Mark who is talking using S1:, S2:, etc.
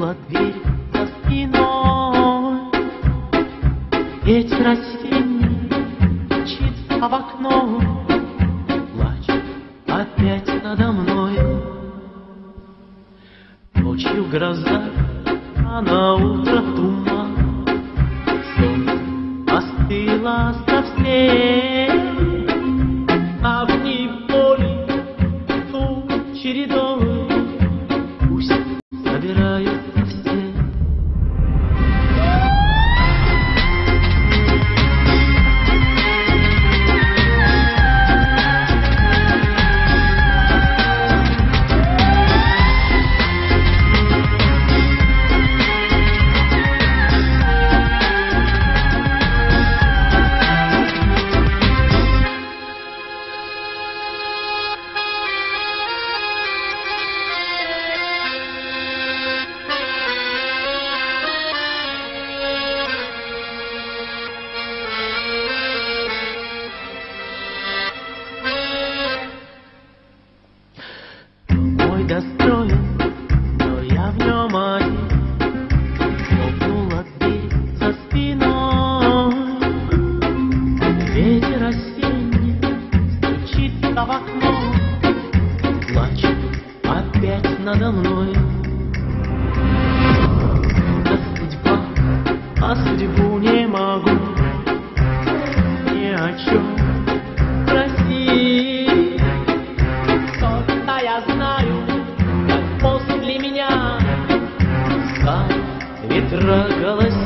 S1: закрыла дверь за спиной. Ветер осенний мчится в окно, Плачет опять надо мной. Ночью гроза, а на утро туман, Солнце остыло совсем, А в ней поле ту чередой. Надо мной. Да судьба, а судьбу не могу ни о чем просить. Что-то я знаю, как после меня Стал ветра голосить.